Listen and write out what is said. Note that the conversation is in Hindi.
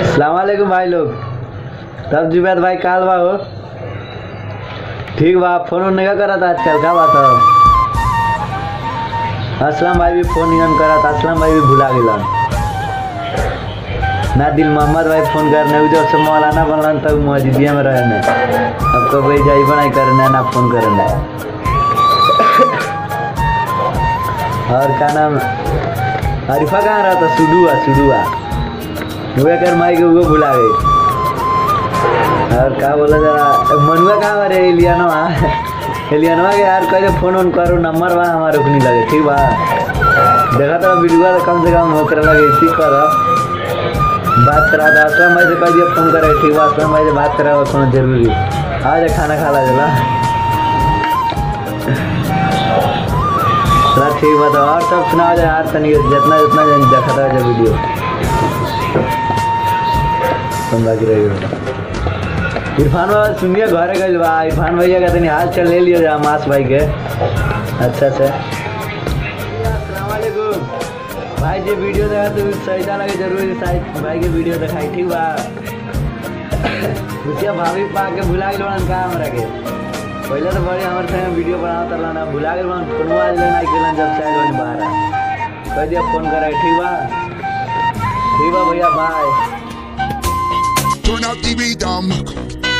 सलामकुम भाई लोग। तब जुबैद भाई, काल बा हो? ठीक बा, फ़ोन उन नहीं करत, आजकल का बात हो असलम भाई भी फ़ोन नियम करत, असलम भाई भी भुला गया ना दिल मोहम्मद भाई फ़ोन करने जब से मौलाना बनलन, तब मस्जिदिया में रहने। अब तो भाई जाई बनाई करने, ना फ़ोन करने। और का नाम? अरिफा कहाँ रहता? सुडुआ सुडुआ। हुए कर माई के वो भुला गई और का बोला जरा मनुआ कहाँ रे? एलियानवा। एलियानवा के यार कहे फ़ोन ऑन करो, नंबर बा हमारे रुकनी लगे, ठीक बा। देखा तो वीडियो कम से कम होकर लगे इसी कर। बात करा था असलम भाई से कह दिया फ़ोन करे, ठीक बा असलम भाई से बात करा फ़ोन ज़रूरी। आ जा खाना खा ला जला। ठीक बा तो और सब सुना जाए यार तनी जितना जितना देखा था वीडियो। इरफान बाबा सुनिए घरे गए इरफान भैया का हाल चल ले लियो जा मास भाई के अच्छा से भाई जे वीडियो देखा तो सही लगे ज़रूर साइड भाई के वीडियो दिखाई ठीक बा मुझे भाभी पा के भुला गेल का हमरा के पहले तो बड़े हमारे संग वीडियो बनावत रहलन अब भुला बन फ़ोन आज लेना गेलन जब से आइल बाहर कह दिया फ़ोन करे ठीक बा ठीक बा भैया bye Turn up the rhythm.